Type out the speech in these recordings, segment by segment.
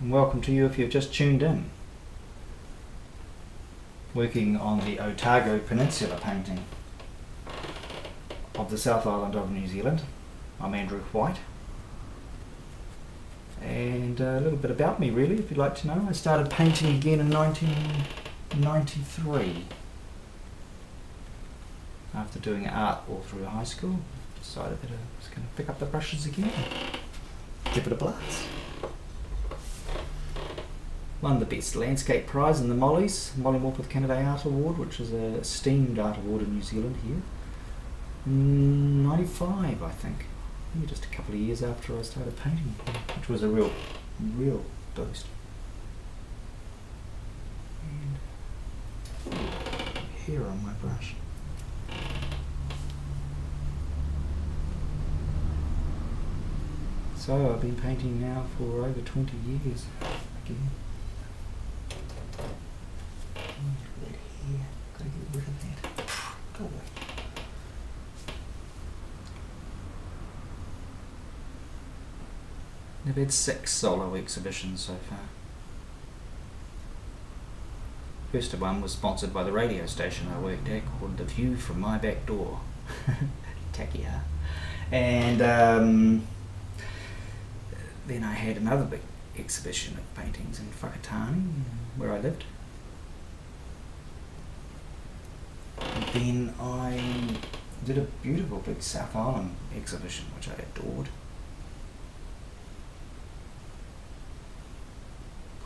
and welcome to you if you've just tuned in. Working on the Otago Peninsula painting of the South Island of New Zealand. I'm Andrew White. And a little bit about me, really, if you'd like to know. I started painting again in 1993. After doing art all through high school, decided that I was going to pick up the brushes again give it a blast. Won the Best Landscape Prize in the Mollies, Molly Morpeth Canaday Art Award, which is a esteemed art award in New Zealand here. Mm, 95, I think. Maybe just a couple of years after I started painting, which was a real, real boost. And hair on my brush. So I've been painting now for over 20 years. Again. Red hair. Gotta get rid of that. Go away. I've had six solo exhibitions so far. First one was sponsored by the radio station I worked at called The View from My Back Door. Tacky, huh? And um, then I had another big exhibition of paintings in Whakatane, where I lived. And then I did a beautiful big South Island exhibition, which I adored.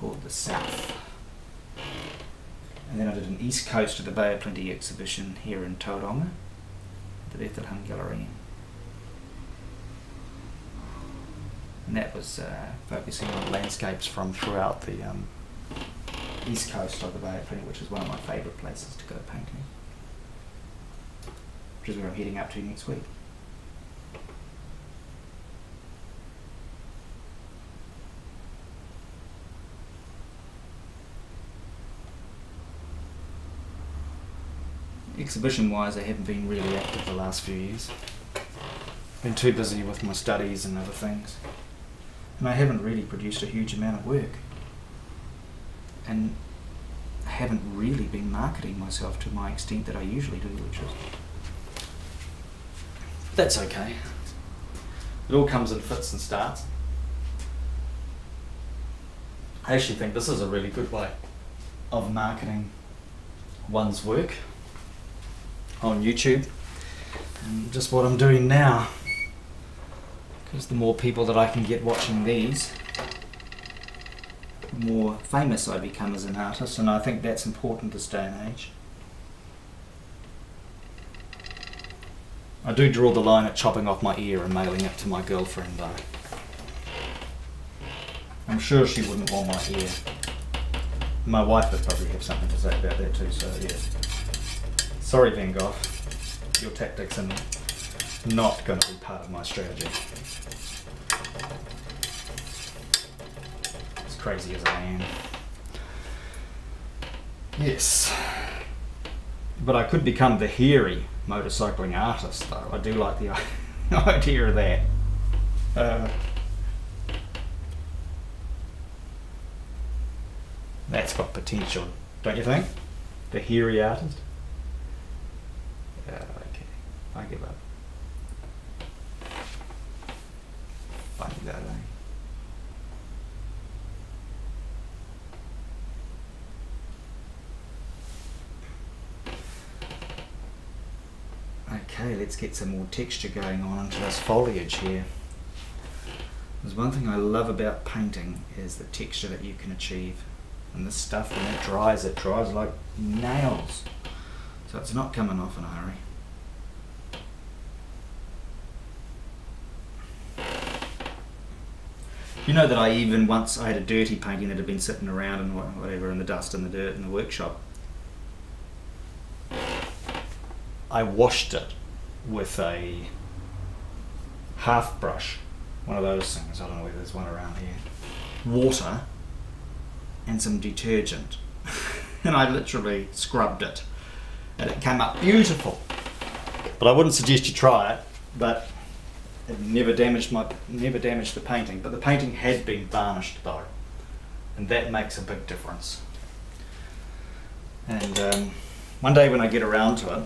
Called The South. And then I did an East Coast of the Bay of Plenty exhibition here in Tauranga, at the Bethlehem Gallery. And that was uh, focusing on landscapes from throughout the um, east coast of the Bay of Plenty, which is one of my favourite places to go painting. Which is where I'm heading up to next week. Exhibition wise, I haven't been really active the last few years. Been too busy with my studies and other things. And I haven't really produced a huge amount of work. And I haven't really been marketing myself to my extent that I usually do, which is. That's okay. It all comes in fits and starts. I actually think this is a really good way of marketing one's work on YouTube. And just what I'm doing now. Because the more people that I can get watching these, the more famous I become as an artist, and I think that's important this day and age. I do draw the line at chopping off my ear and mailing it to my girlfriend though. I'm sure she wouldn't want my ear. My wife would probably have something to say about that too, so yeah. Sorry Van Gogh, your tactics are not going to be part of my strategy. As crazy as I am. Yes. But I could become the hairy motorcycling artist, though. I do like the idea of that. Uh, that's got potential, don't you think? The hairy artist? I give up. Funny that, eh? Okay, let's get some more texture going on into this foliage here. There's one thing I love about painting is the texture that you can achieve. And this stuff, when it dries, it dries like nails. So it's not coming off in a hurry. You know that I even once I had a dirty painting that had been sitting around and whatever in the dust and the dirt in the workshop. I washed it with a half brush, one of those things. I don't know whether there's one around here. Water and some detergent, and I literally scrubbed it, and it came up beautiful. But I wouldn't suggest you try it. But it never damaged my never damaged the painting. But the painting had been varnished though, and that makes a big difference. And um, one day when I get around to it,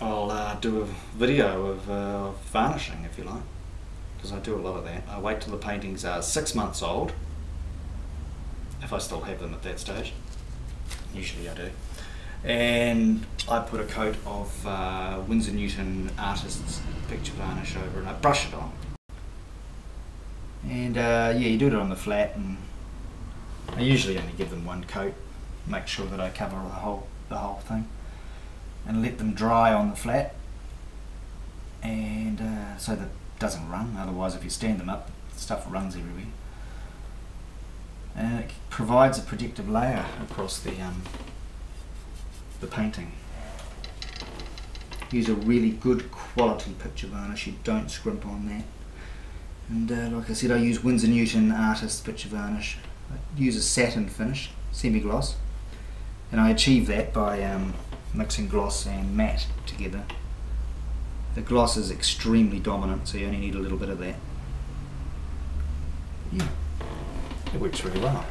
I'll uh, do a video of uh, varnishing, if you like, because I do a lot of that. I wait till the paintings are six months old, if I still have them at that stage. Usually I do. And I put a coat of uh, Winsor Newton Artist's picture varnish over and I brush it on. And uh, yeah, you do it on the flat, and I usually only give them one coat, make sure that I cover the whole the whole thing, and let them dry on the flat, and uh, so that doesn't run. Otherwise, if you stand them up, stuff runs everywhere. And it provides a protective layer across the um, the painting. Use a really good quality picture varnish. You don't scrimp on that. And uh, like I said, I use Winsor Newton Artist Picture Varnish. I use a satin finish, semi-gloss. And I achieve that by um, mixing gloss and matte together. The gloss is extremely dominant, so you only need a little bit of that. Yeah, it works really well.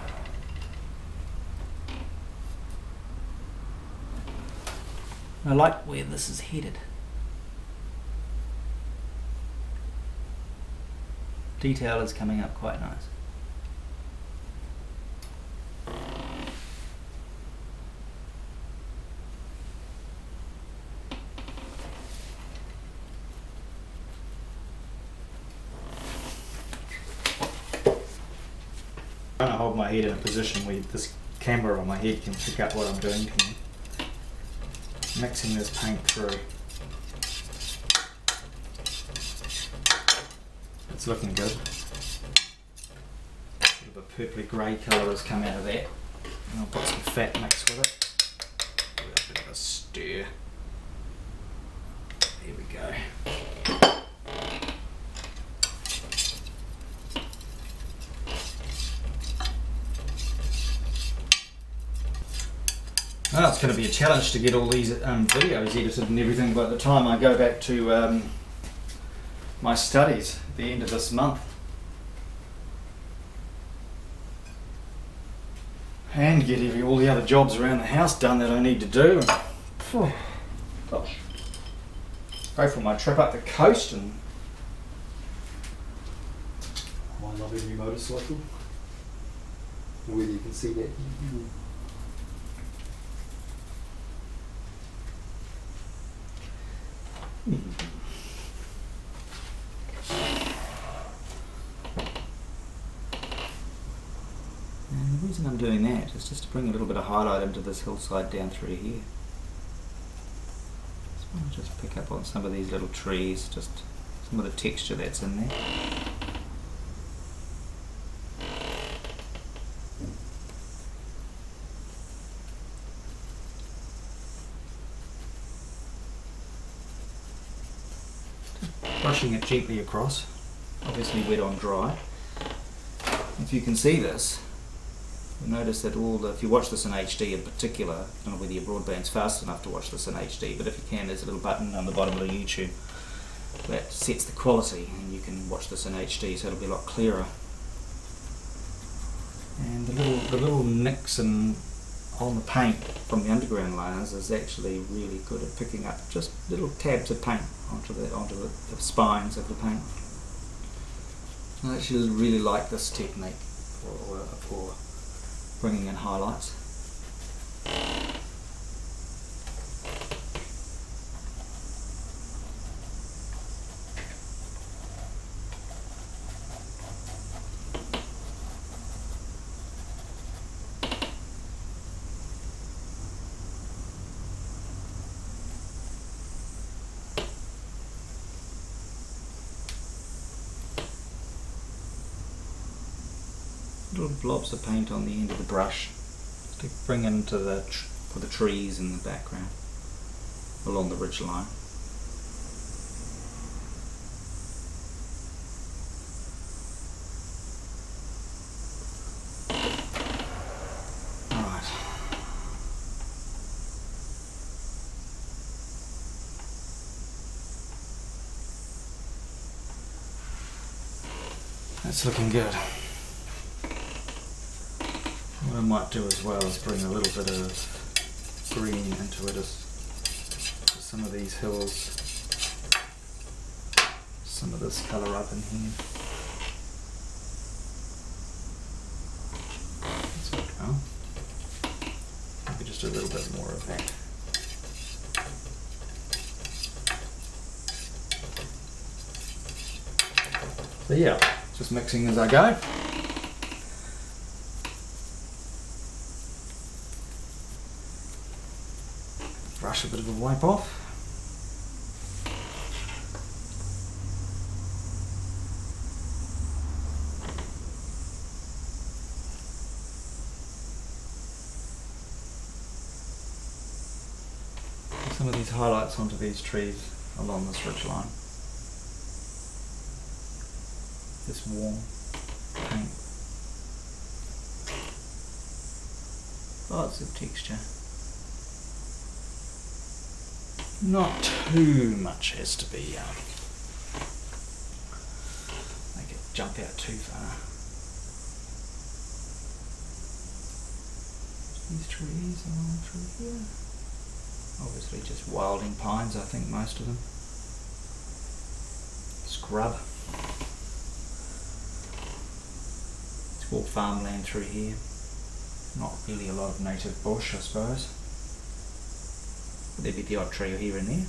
I like where this is headed. detail is coming up quite nice. I'm trying to hold my head in a position where this camera on my head can pick up what I'm doing. Mixing this paint through. It's looking good. A bit of a purpley grey colour has come out of that. And I'll put some fat mixed with it. Give it a bit of a stir. There we go. Well, it's going to be a challenge to get all these um, videos edited and everything by the time I go back to um, my studies at the end of this month. And get every, all the other jobs around the house done that I need to do. And, phew, gosh. Go for my trip up the coast and my lovely new motorcycle. Whether you can see that. And the reason I'm doing that is just to bring a little bit of highlight into this hillside down through here. Just want to just pick up on some of these little trees, just some of the texture that's in there. Gently across, obviously wet on dry. If you can see this, You'll notice that all the, if you watch this in HD in particular, I don't know whether your broadband's fast enough to watch this in HD, but if you can, there's a little button on the bottom of the YouTube that sets the quality and you can watch this in HD so it'll be a lot clearer. And the little, the little nicks and on the paint from the underground layers is actually really good at picking up just little tabs of paint onto the onto the, the spines of the paint. I actually really like this technique for, for bringing in highlights. Little blobs of paint on the end of the brush to bring into the for the trees in the background along the ridge line. That's looking good. I might do as well is bring a little bit of green into it as some of these hills, some of this colour up in here. That's well. Maybe just a little bit more of that. So yeah, just mixing as I go. Brush a bit of a wipe off. Put Some of these highlights onto these trees along this ridge line. This warm paint. Lots of texture. Not too much has to be um, make it jump out too far. These trees along through here. Obviously just wilding pines, I think most of them. Scrub. It's all farmland through here. Not really a lot of native bush, I suppose. There'd be the odd tree here and there.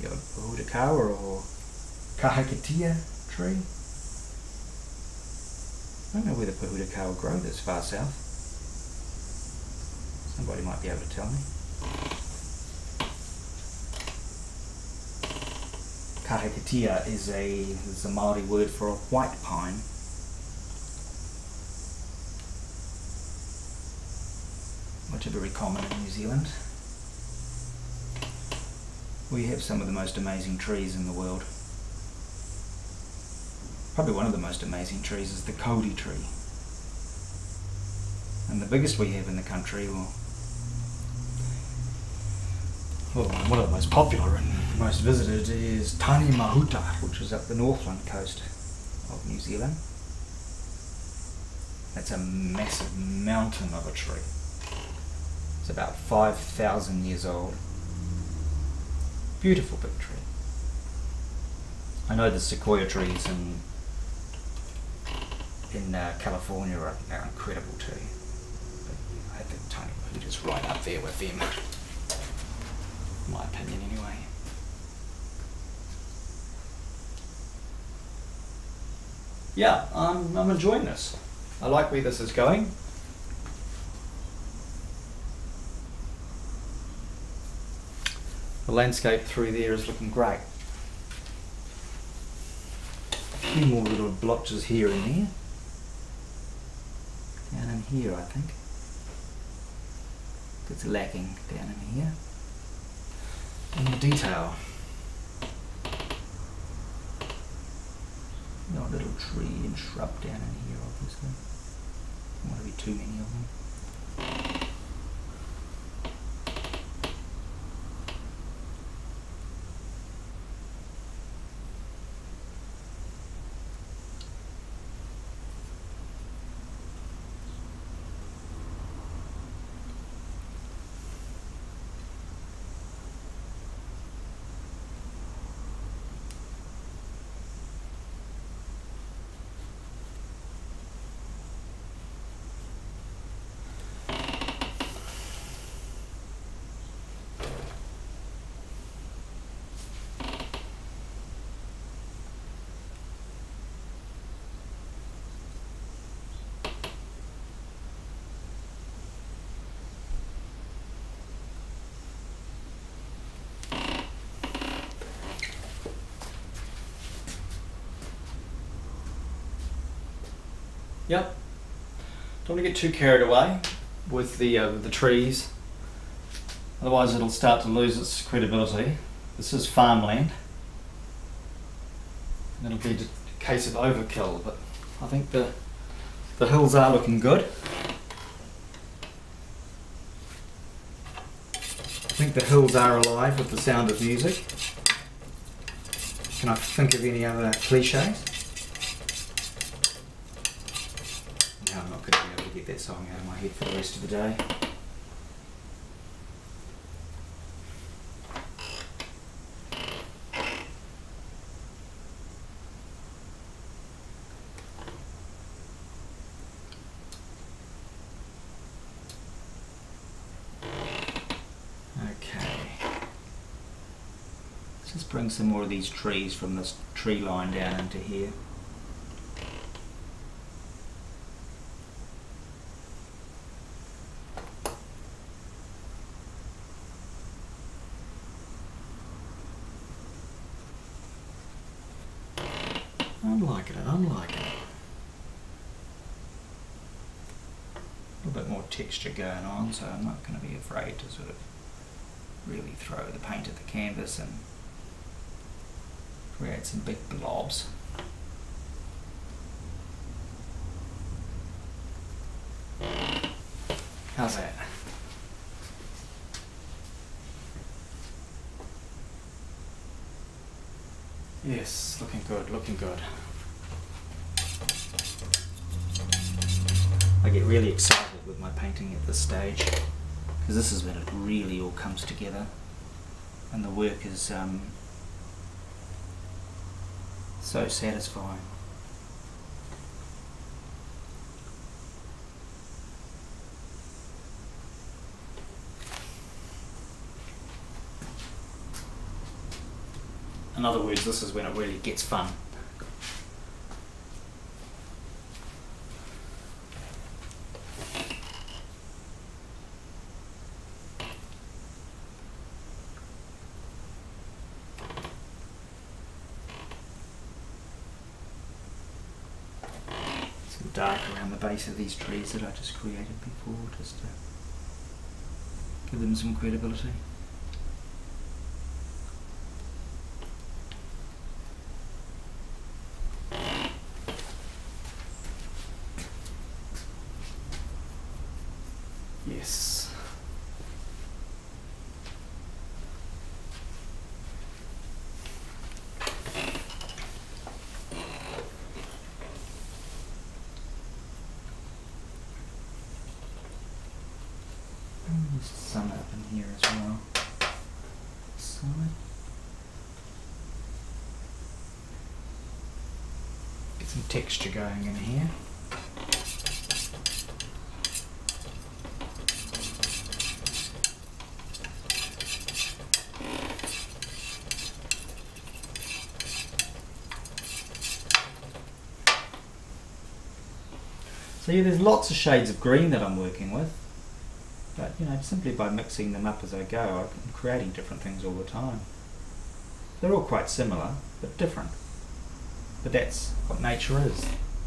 The odd Pohutukawa or Kahikatea tree. I don't know where the Pohutukawa grow this far south. Somebody might be able to tell me. Kahikatea is a is a Maori word for a white pine. Which are very common in New Zealand. We have some of the most amazing trees in the world. Probably one of the most amazing trees is the kauri tree. And the biggest we have in the country, well, well, one of the most popular and most visited is Tane Mahuta, which is up the Northland coast of New Zealand. That's a massive mountain of a tree. It's about 5,000 years old. Beautiful big tree. I know the sequoia trees in in uh, California are, are incredible too. But I think Tane Mahuta's right up there with them. My opinion, anyway. Yeah, I'm, I'm enjoying this. I like where this is going. The landscape through there is looking great. A few more little blotches here and there. Down in here, I think. It's lacking down in here. And the detail. No little tree and shrub down in here, obviously. Don't want to be too many of them. Yep. Don't want to get too carried away with the uh, the trees. Otherwise, it'll start to lose its credibility. This is farmland. And it'll be a case of overkill, but I think the the hills are looking good. I think the hills are alive with the sound of music. Can I think of any other cliches? No, I'm not going to be able to get that song out of my head for the rest of the day. Some more of these trees from this tree line down into here. I'm liking it, I'm liking it. A little bit more texture going on, so I'm not going to be afraid to sort of really throw the paint at the canvas and create some big blobs. How's that? Yes, looking good, looking good. I get really excited with my painting at this stage because this is when it really all comes together and the work is um, so satisfying. In other words, this is when it really gets fun. Some dark around the base of these trees that I just created before, just to give them some credibility. Yes. Mm, There's some up in here as well. Side. Get some texture going in here. So yeah, there's lots of shades of green that I'm working with. But you know, simply by mixing them up as I go, I'm creating different things all the time. They're all quite similar, but different. But that's what nature is.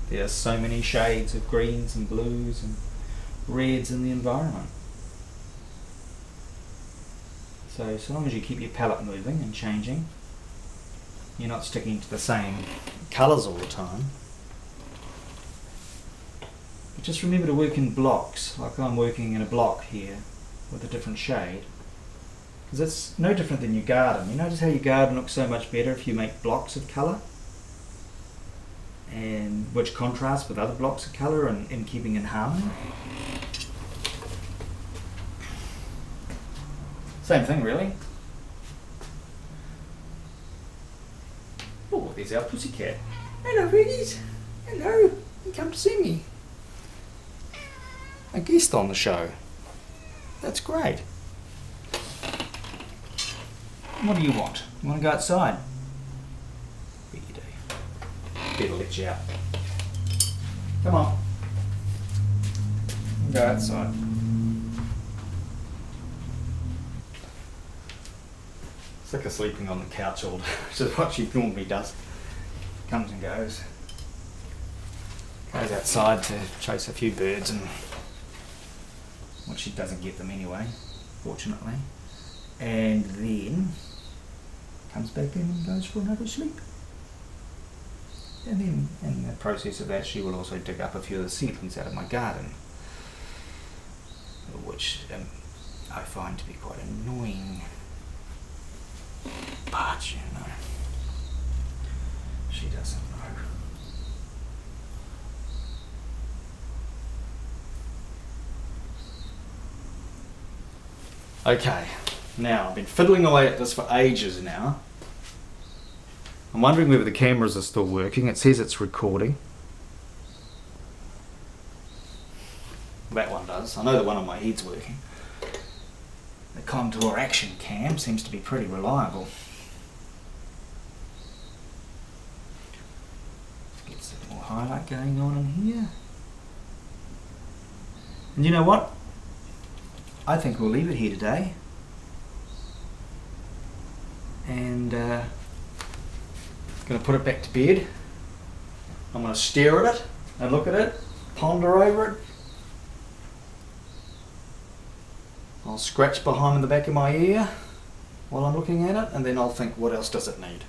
There are so many shades of greens and blues and reds in the environment. So, so long as you keep your palette moving and changing, you're not sticking to the same colours all the time. But just remember to work in blocks, like I'm working in a block here with a different shade. Because it's no different than your garden. You notice how your garden looks so much better if you make blocks of colour? And which contrasts with other blocks of colour and, and keeping in harmony. Same thing really. Oh, there's our pussycat. Hello, Piggies. Hello. You come to see me a guest on the show. That's great. What do you want? You want to go outside? Bet you do. Let you out. Come on. Go outside. Sick of sleeping on the couch all day, which is what she normally does. Comes and goes. Goes outside to chase a few birds and well, she doesn't get them anyway, fortunately. And then comes back in and goes for another sleep. And then in the process of that, she will also dig up a few of the seedlings out of my garden, which um, I find to be quite annoying. But, you know, she doesn't know. Okay, now I've been fiddling away at this for ages now. I'm wondering whether the cameras are still working. It says it's recording. That one does. I know the one on my head's working. The contour action cam seems to be pretty reliable. Get some more highlight going on in here. And you know what? I think we'll leave it here today. And uh, gonna put it back to bed. I'm gonna stare at it and look at it, ponder over it. I'll scratch behind in the back of my ear while I'm looking at it, and then I'll think, what else does it need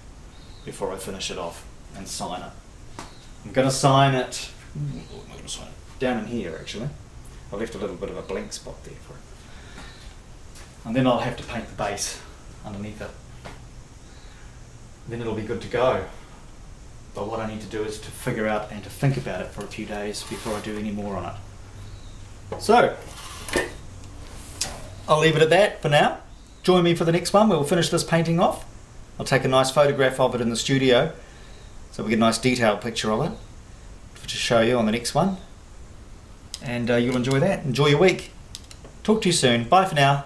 before I finish it off and sign it. I'm gonna sign it. I'm gonna sign it down in here actually. I left a little bit of a blank spot there for it. And then I'll have to paint the base underneath it. Then it'll be good to go. But what I need to do is to figure out and to think about it for a few days before I do any more on it. So, I'll leave it at that for now. Join me for the next one. We'll finish this painting off. I'll take a nice photograph of it in the studio so we get a nice detailed picture of it to show you on the next one. And uh, you'll enjoy that. Enjoy your week. Talk to you soon. Bye for now.